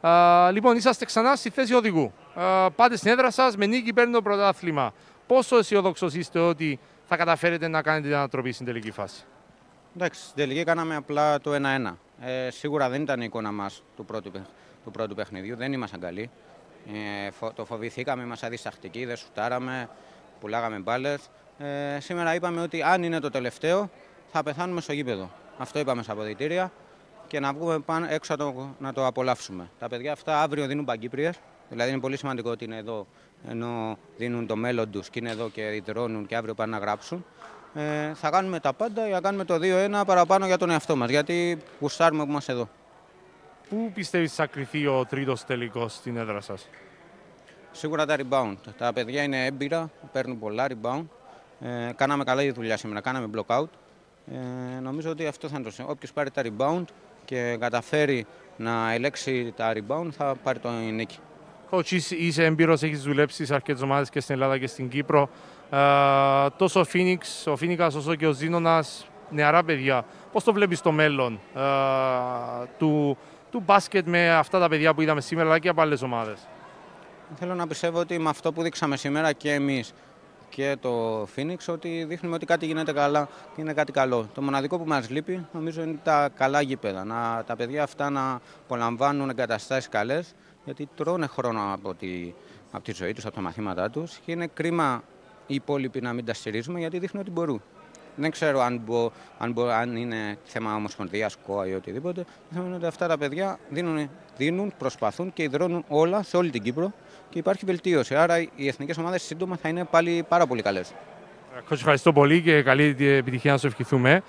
Α, λοιπόν, είσαστε ξανά στη θέση οδηγού. Α, πάτε στην έδρα σας με νίκη παίρνει το πρωτάθλημα. Πόσο αισιόδοξος είστε ότι θα καταφέρετε να κάνετε την ανατροπή στην τελική φάση; Εντάξει, στην τελική κάναμε απλά το 1-1. Ε, σίγουρα δεν ήταν η εικόνα μας του πρώτου, του πρώτου παιχνιδιού, δεν ήμασταν καλοί. Ε, φο, το φοβηθήκαμε, ήμασταν αδιστακτικοί, δεν σουτάραμε, πουλάγαμε μπάλες. Ε, σήμερα είπαμε ότι αν είναι το τελευταίο, θα πεθάνουμε στο γήπεδο. Αυτό είπαμε στα αποδητήρια και να βγούμε πάνω έξω να το, να το απολαύσουμε. Τα παιδιά αυτά αύριο δίνουν παγκύπριες. Δηλαδή είναι πολύ σημαντικό ότι είναι εδώ ενώ δίνουν το μέλλον τους και είναι εδώ και ιδρώνουν και αύριο πάνε να γράψουν. Ε, θα κάνουμε τα πάντα για να κάνουμε το 2-1 παραπάνω για τον εαυτό μας. Γιατί γουστάρουμε που είμαστε εδώ. Πού πιστεύεις θα κρυθεί ο τρίτος τελικός στην έδρα σας, Σίγουρα τα rebound. Τα παιδιά είναι έμπειρα, παίρνουν πολλά rebound. Ε, κάναμε καλά η δουλειά σήμερα, κάναμε block out. Ε, νομίζω ότι αυτό θα είναι το σημείο. Όποιος πάρει τα rebound και καταφέρει να ελέξει τα rebound θα πάρει το νίκη. Coach, είσαι έμπειρος, έχεις δουλέψει σε αρκετές ομάδες και στην Ελλάδα και στην Κύπρο. Ε, τόσο ο Φίνιξ, ο Φίνικα όσο και ο Ζήνονα, νεαρά παιδιά. Πώς το βλέπεις το μέλλον ε, του, του μπάσκετ με αυτά τα παιδιά που είδαμε σήμερα, αλλά και από άλλες ομάδες; Θέλω να πιστεύω ότι με αυτό που δείξαμε σήμερα και εμείς και το Phoenix ότι δείχνουμε ότι κάτι γίνεται καλά και είναι κάτι καλό. Το μοναδικό που μας λείπει νομίζω είναι τα καλά γήπεδα. Να, τα παιδιά αυτά να απολαμβάνουν εγκαταστάσεις καλές γιατί τρώνε χρόνο από τη, από τη ζωή τους, από τα μαθήματά τους και είναι κρίμα οι υπόλοιποι να μην τα στηρίζουμε γιατί δείχνουν ότι μπορούν. Δεν ξέρω αν, μπο, αν, μπο, αν είναι θέμα ομοσπονδίας, κόα ή οτιδήποτε. Θέλω ότι αυτά τα παιδιά δίνουν, δίνουν, προσπαθούν και υδρώνουν όλα σε όλη την Κύπρο και υπάρχει βελτίωση. Άρα οι εθνικές ομάδες σύντομα θα είναι πάλι πάρα πολύ καλές. Ευχαριστώ πολύ και καλή επιτυχία να σου ευχηθούμε.